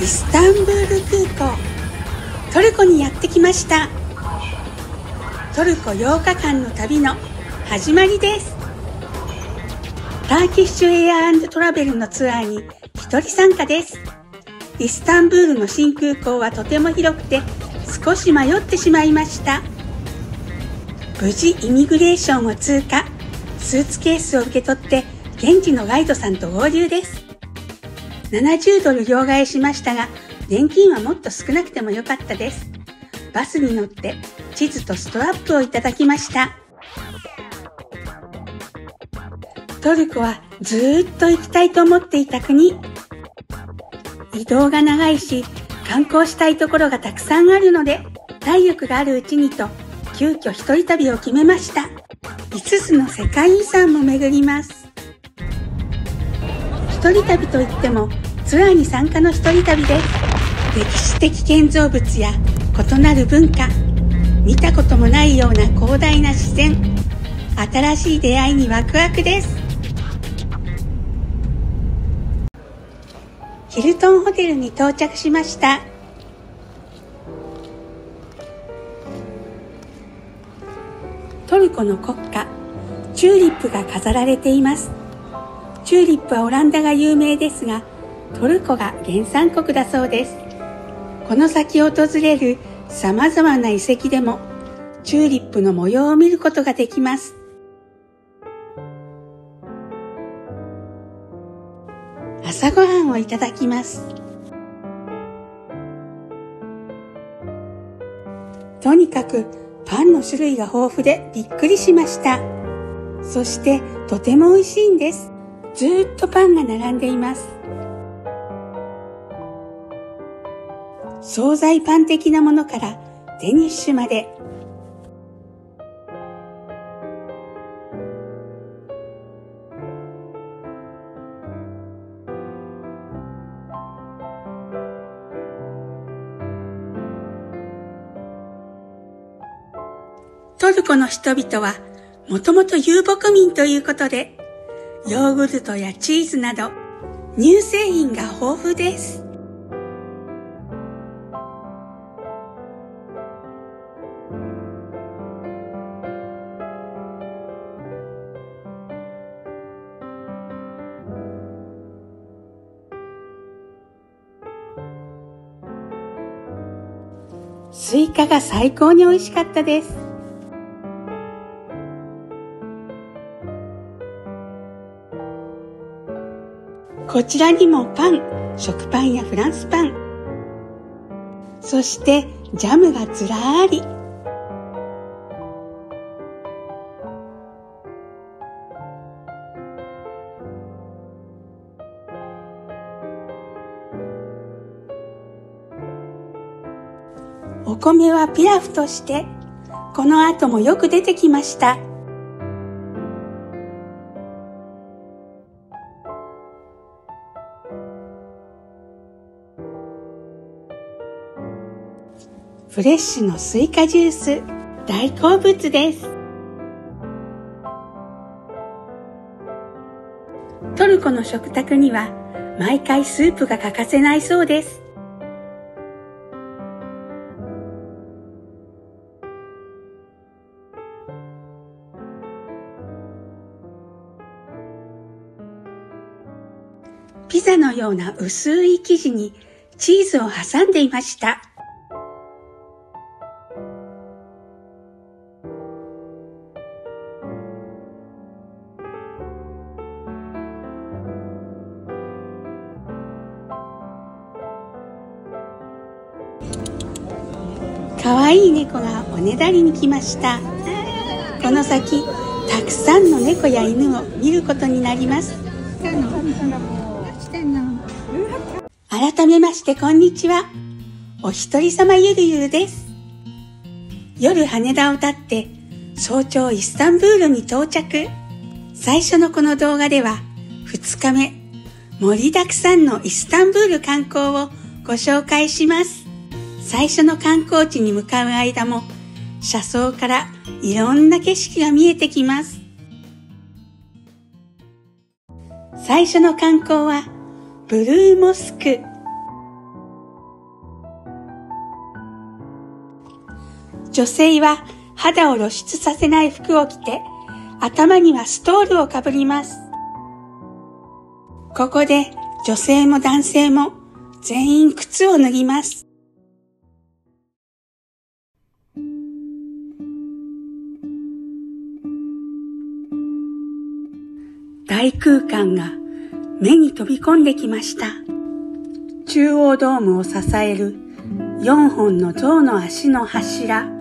イスタンブール空港トルコにやってきました。トルコ8日間の旅の始まりです。ターキッシュエアトラベルのツアーに一人参加です。イスタンブールの新空港はとても広くて少し迷ってしまいました。無事イミグレーションを通過。スーツケースを受け取って現地のガイドさんと合流です。70ドル両替しましたが、現金はもっと少なくてもよかったです。バスに乗って地図とストラップをいただきました。トルコはずっと行きたいと思っていた国。移動が長いし、観光したいところがたくさんあるので、体力があるうちにと、急遽一人旅を決めました。5つの世界遺産も巡ります。一人旅といってもツアーに参加の一人旅です歴史的建造物や異なる文化見たこともないような広大な自然新しい出会いにワクワクです。ヒルトンホテルに到着しました。トルコの国歌チューリップが飾られています。チューリップはオランダが有名ですがトルコが原産国だそうです。この先訪れる様々な遺跡でもチューリップの模様を見ることができます。朝ごはんをいただきます。とにかくパンの種類が豊富でびっくりしました。そしてとても美味しいんです。ずっとパンが並んでいます。惣菜パン的なものからデニッシュまでトルコの人々はもともと遊牧民ということでヨーグルトやチーズなど乳製品が豊富です。スイカが最高に美味しかったです。こちらにもパン、食パンやフランスパン、そしてジャムがずらーり。米はピラフとして、この後もよく出てきました。フレッシュのスイカジュース大好物ですトルコの食卓には毎回スープが欠かせないそうですような薄い生地にチーズを挟んでいました。可愛い猫がおねだりに来ましたこの先たくさんの猫や犬を見ることになります改めましてこんにちはお一人様ゆるゆるです夜羽田を立って早朝イスタンブールに到着最初のこの動画では2日目盛りだくさんのイスタンブール観光をご紹介します最初の観光地に向かう間も車窓からいろんな景色が見えてきます。最初の観光はブルーモスク。女性は肌を露出させない服を着て、頭にはストールをかぶります。ここで女性も男性も全員靴を脱ぎます。大空間が目に飛び込んできました。中央ドームを支える4本の象の足の柱、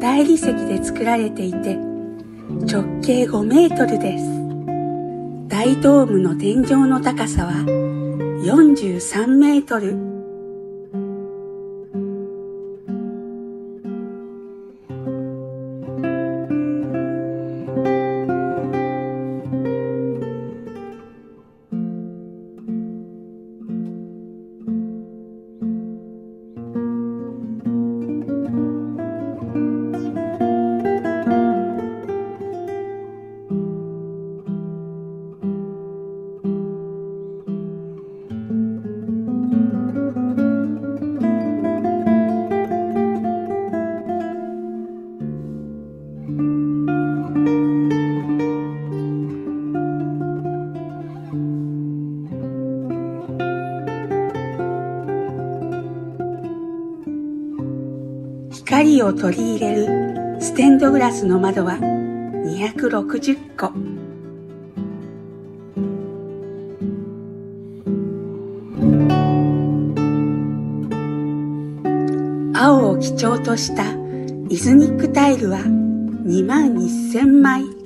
大理石で作られていて直径5メートルです。大ドームの天井の高さは43メートル。光を取り入れるステンドグラスの窓は260個。青を基調としたイズニックタイルは2万1000枚。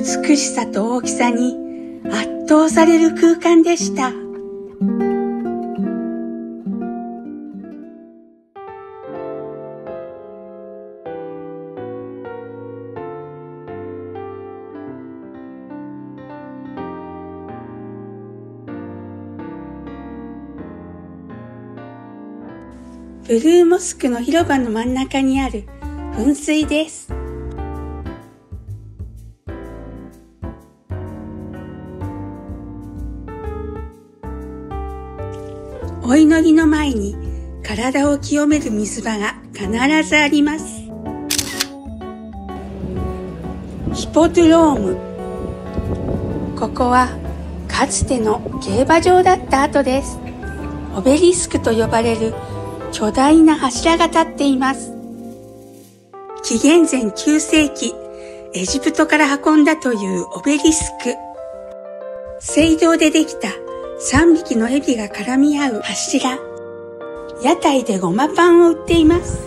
美しさと大きさに圧倒される空間でした。ブルーモスクの広場の真ん中にある噴水です。祈りの前に体を清める水場が必ずあります。ヒポドローム。ここはかつての競馬場だった後です。オベリスクと呼ばれる巨大な柱が立っています。紀元前9世紀、エジプトから運んだというオベリスク。聖堂でできた3匹のエビが絡み合う柱。屋台でごまパンを売っています。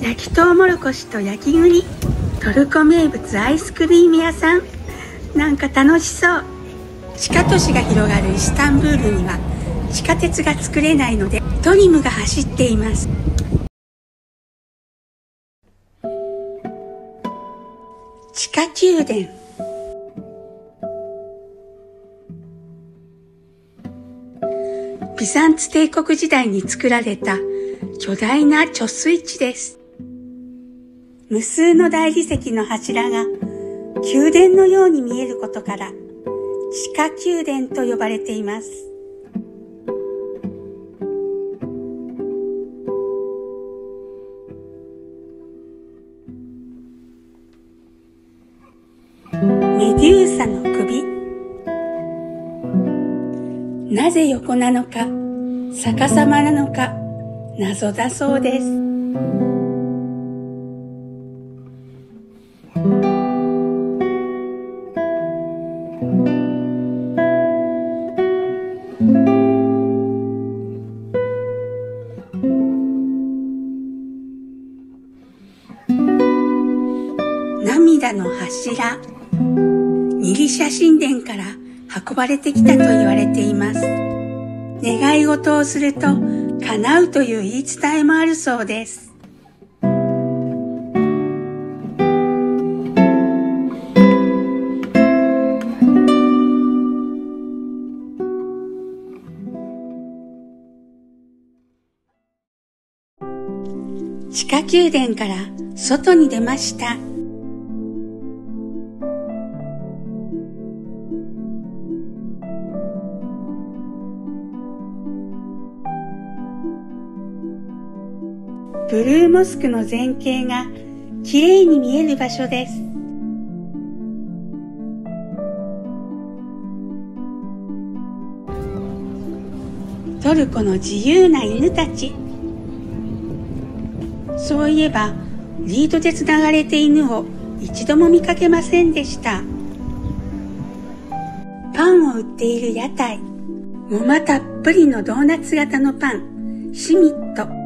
焼きとうもろこしと焼き栗。トルコ名物アイスクリーム屋さん。なんか楽しそう。地下都市が広がるイスタンブールには地下鉄が作れないのでトリムが走っています。地下宮殿ビザンツ帝国時代に作られた巨大な貯水池です。無数の大理石の柱が宮殿のように見えることから地下宮殿と呼ばれています。なぜ横なのか、逆さまなのか、謎だそうです。ばれてきたと言われています。願い事をすると叶うという言い伝えもあるそうです。地下宮殿から外に出ました。ブルーモスクの前景が綺麗に見える場所です。トルコの自由な犬たち。そういえば、リードでつながれて犬を一度も見かけませんでした。パンを売っている屋台。ごまたっぷりのドーナツ型のパン、シミット、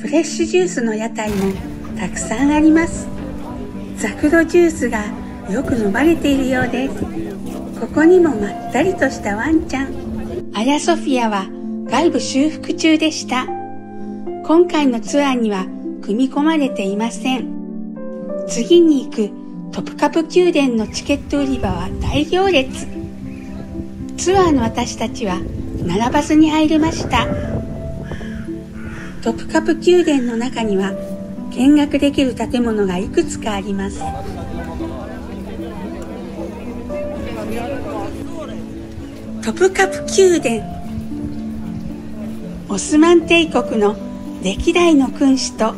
フレッシュジュースの屋台もたくさんあります。ザクロジュースがよく飲まれているようです。ここにもまったりとしたワンちゃん。アヤソフィアは外部修復中でした。今回のツアーには組み込まれていません。次に行くトプカプ宮殿のチケット売り場は大行列。ツアーの私たちは並ばずに入れましたトプカプ宮殿の中には見学できる建物がいくつかあります。トプカプ宮殿。オスマン帝国の歴代の君主と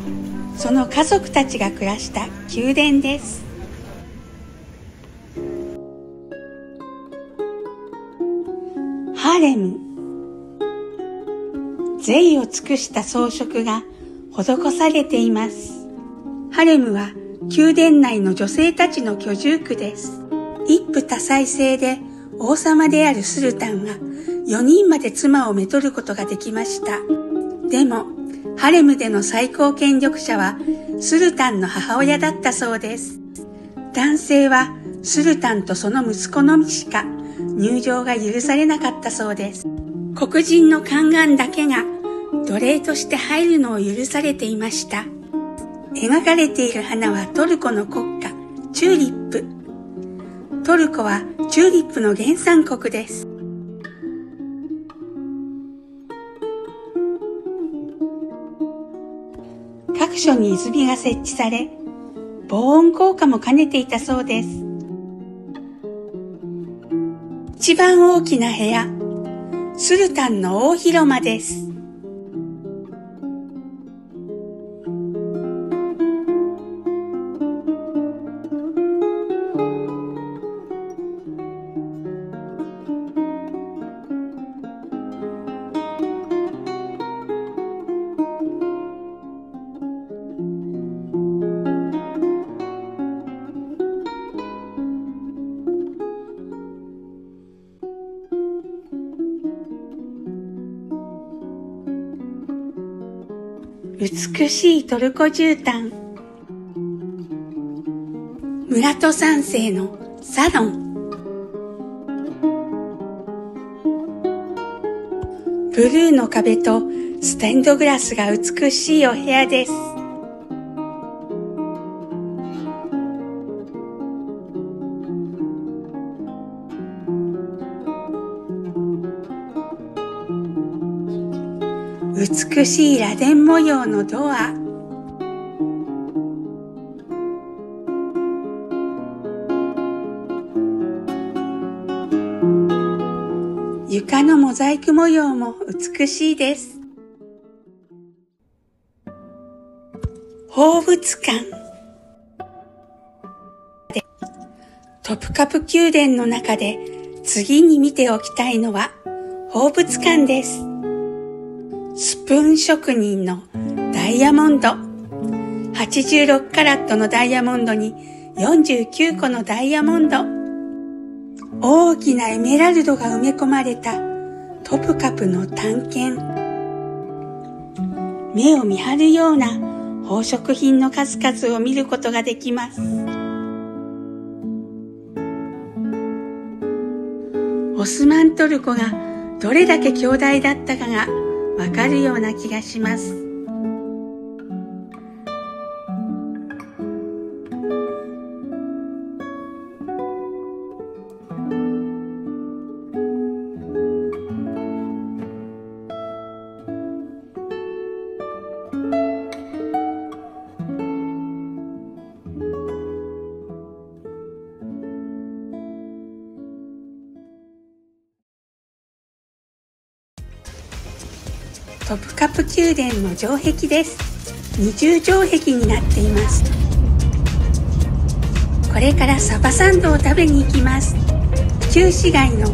その家族たちが暮らした宮殿です。ハーレム。贅を尽くした装飾が施されています。ハレムは宮殿内の女性たちの居住区です。一夫多妻制で王様であるスルタンは4人まで妻をめとることができました。でも、ハレムでの最高権力者はスルタンの母親だったそうです。男性はスルタンとその息子のみしか入場が許されなかったそうです。黒人の宦官だけが奴隷として入るのを許されていました。描かれている花はトルコの国花、チューリップ。トルコはチューリップの原産国です。各所に泉が設置され、防音効果も兼ねていたそうです。一番大きな部屋、スルタンの大広間です。美しいトルコ絨毯。村戸三世のサロン。ブルーの壁とステンドグラスが美しいお部屋です。美しい螺鈿模様のドア床のモザイク模様も美しいです。宝物館トプカプ宮殿の中で次に見ておきたいのは宝物館です。スプーン職人のダイヤモンド。86カラットのダイヤモンドに49個のダイヤモンド。大きなエメラルドが埋め込まれたトプカプの探検。目を見張るような宝飾品の数々を見ることができます。オスマントルコがどれだけ強大だったかがわかるような気がします。トプカプ宮殿の城壁です。二重城壁になっています。これからサバサンドを食べに行きます。旧市街の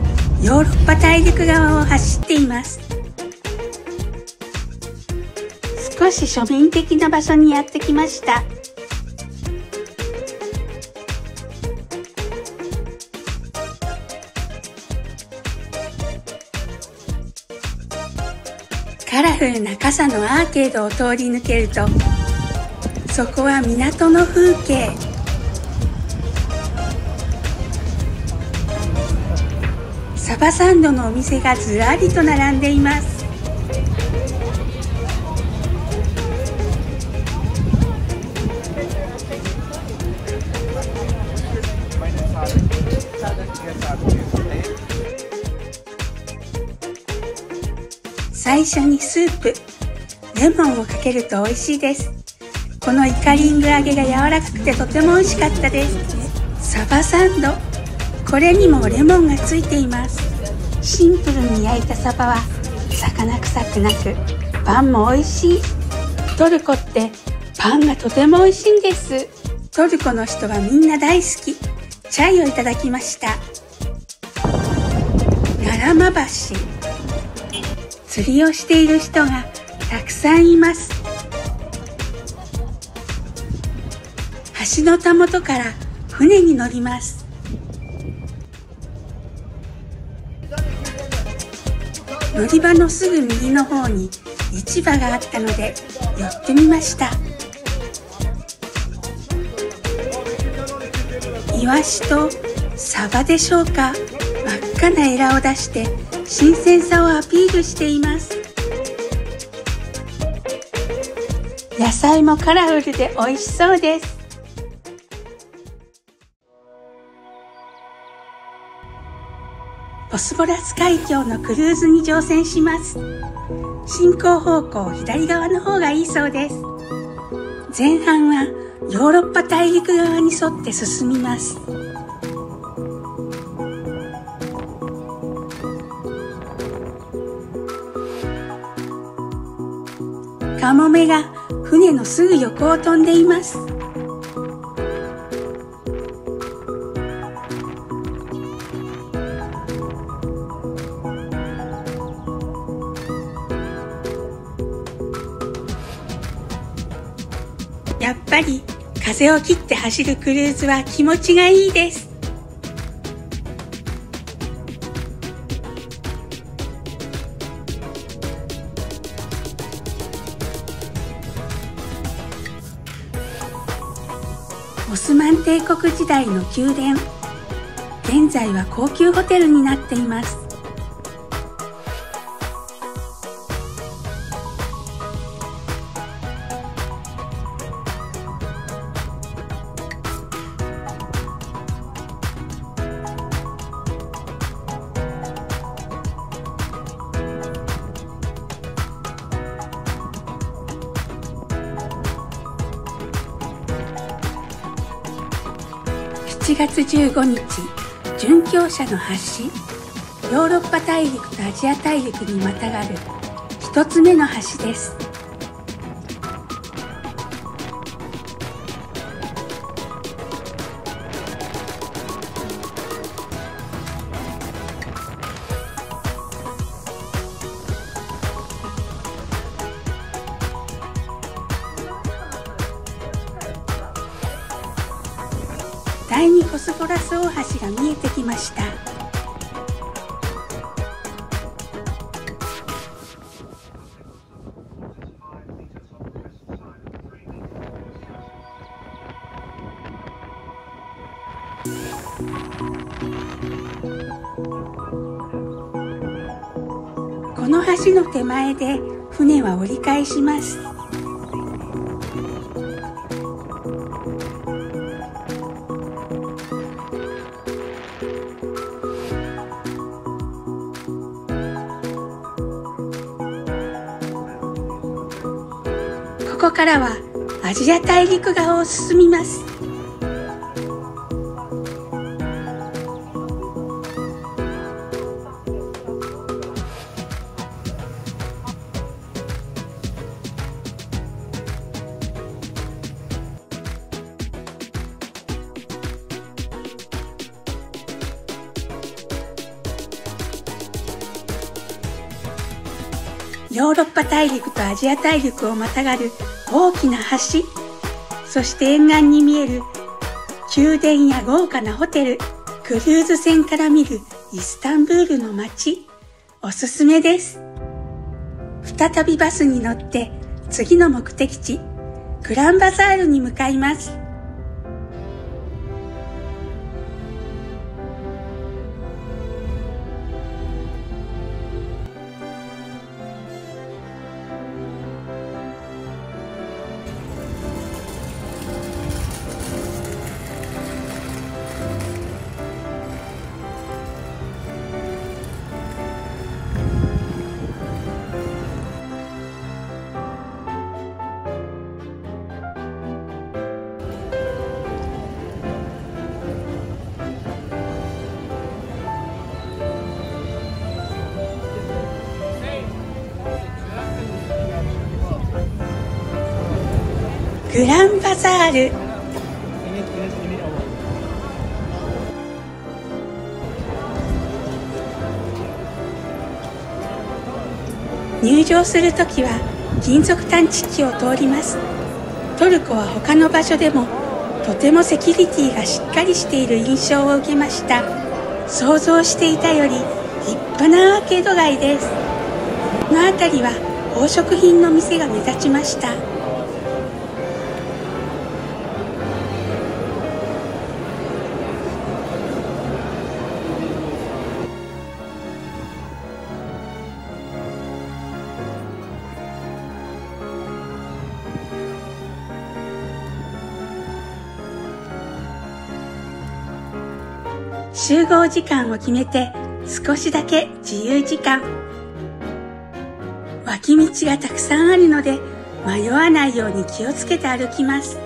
ヨーロッパ大陸側を走っています。少し庶民的な場所にやってきました。カラフルな傘のアーケードを通り抜けるとそこは港の風景。サバサンドのお店がずらりと並んでいます。最初にスープ。レモンをかけると美味しいです。このイカリング揚げが柔らかくてとても美味しかったです。サバサンド。これにもレモンがついています。シンプルに焼いたサバは魚臭くなくパンも美味しい。トルコってパンがとても美味しいんです。トルコの人はみんな大好き。チャイをいただきました。ガラマ橋釣りをしている人がたくさんいます。橋のたもとから船に乗ります。乗り場のすぐ右の方に市場があったので寄ってみました。イワシとサバでしょうか。真っ赤なエラを出して新鮮さをアピールしています。野菜もカラフルで美味しそうです。ボスボラス海峡のクルーズに乗船します。進行方向左側の方がいいそうです。前半はヨーロッパ大陸側に沿って進みます。カモメが船のすぐ横を飛んでいます。やっぱり風を切って走るクルーズは気持ちがいいです。国時代の宮殿。現在は高級ホテルになっています。1月15日殉教者の橋ヨーロッパ大陸とアジア大陸にまたがる一つ目の橋です。橋が見えてきました。この橋の手前で船は折り返します。からはアジア大陸側を進みます。ヨーロッパ大陸とアジア大陸をまたがる大きな橋、そして沿岸に見える宮殿や豪華なホテル、クルーズ船から見るイスタンブールの街、おすすめです。再びバスに乗って次の目的地、グランバザールに向かいます。グランバザール。入場するときは金属探知機を通ります。トルコは他の場所でもとてもセキュリティがしっかりしている印象を受けました。想像していたより立派なアーケード街です。この辺りは宝飾品の店が目立ちました。集合時間を決めて少しだけ自由時間。脇道がたくさんあるので迷わないように気をつけて歩きます。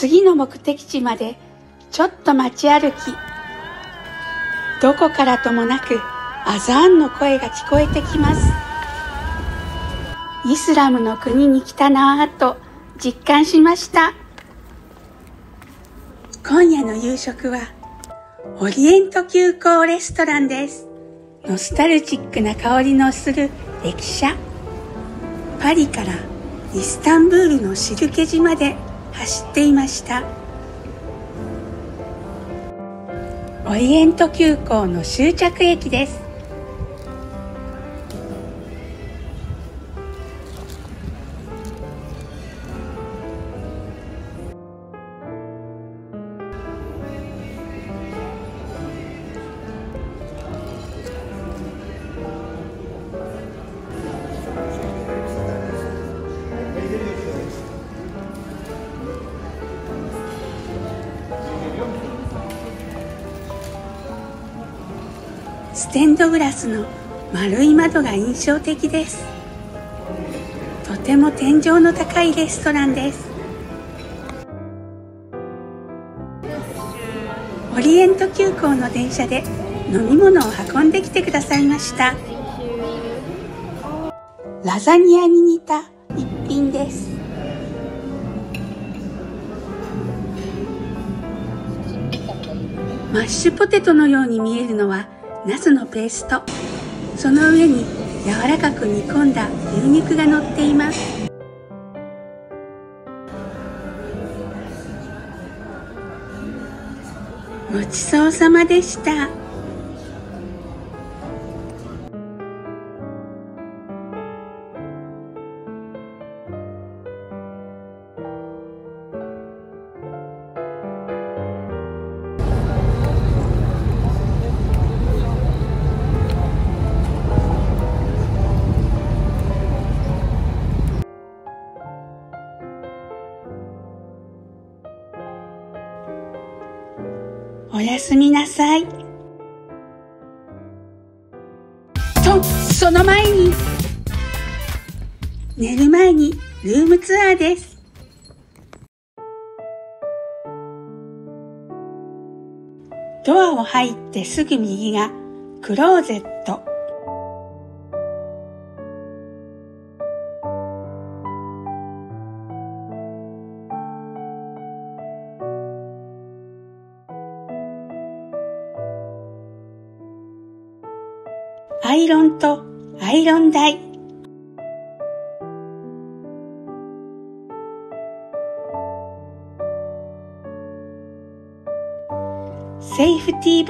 次の目的地までちょっと街歩き。どこからともなくアザーンの声が聞こえてきます。イスラムの国に来たなぁと実感しました。今夜の夕食はオリエント急行レストランです。ノスタルジックな香りのする駅舎。パリからイスタンブールのシルケジまで走っていました。オリエント急行の終着駅です。ステンドグラスの丸い窓が印象的です。とても天井の高いレストランです。オリエント急行の電車で飲み物を運んできてくださいました。ラザニアに似た一品です。マッシュポテトのように見えるのはナスのペーストその上に柔らかく煮込んだ牛肉が乗っていますごちそうさまでした。ツアーです。ドアを入ってすぐ右がクローゼット。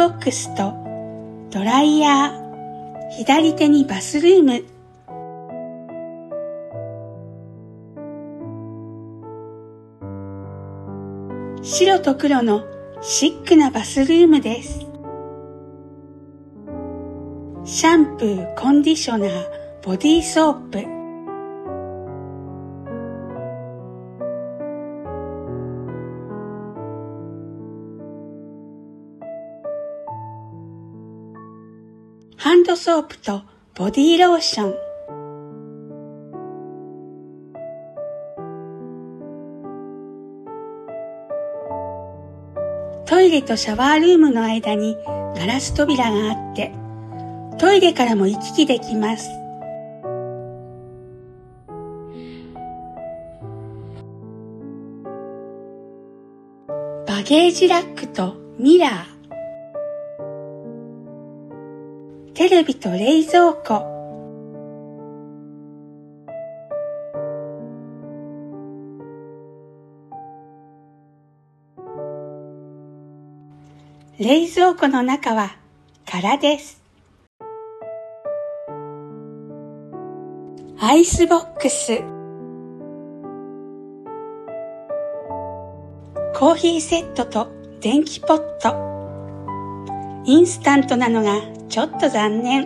ボックスとドライヤー、左手にバスルーム、白と黒のシックなバスルームです。シャンプー、コンディショナー、ボディーソープ、ドソープとボディーローション。トイレとシャワールームの間にガラス扉があって、トイレからも行き来できます。バゲージラックとミラー。テレビと冷蔵庫。冷蔵庫の中は空です。アイスボックス。コーヒーセットと電気ポット。インスタントなのがちょっと残念。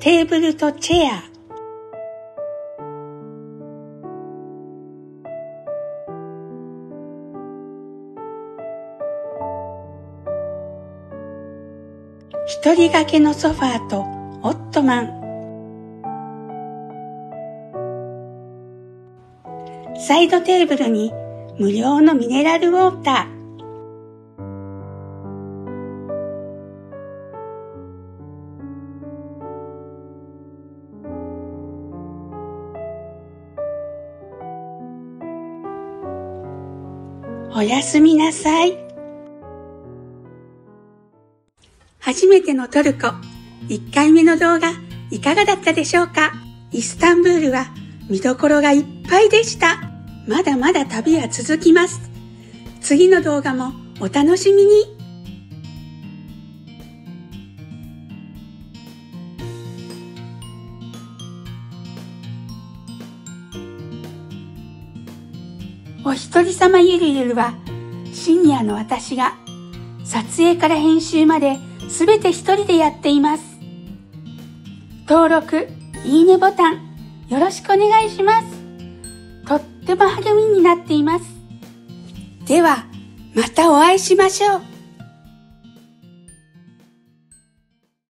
テーブルとチェア。一人掛けのソファーとオットマン。サイドテーブルに無料のミネラルウォーター。おやすみなさい。初めてのトルコ、1回目の動画、いかがだったでしょうか？イスタンブールは見どころがいっぱいでした。まだまだ旅は続きます。次の動画もお楽しみに。お一人様ゆるゆるはシニアの私が撮影から編集まですべて一人でやっています。登録、いいねボタンよろしくお願いします。っても励みになっています。では、またお会いしましょう。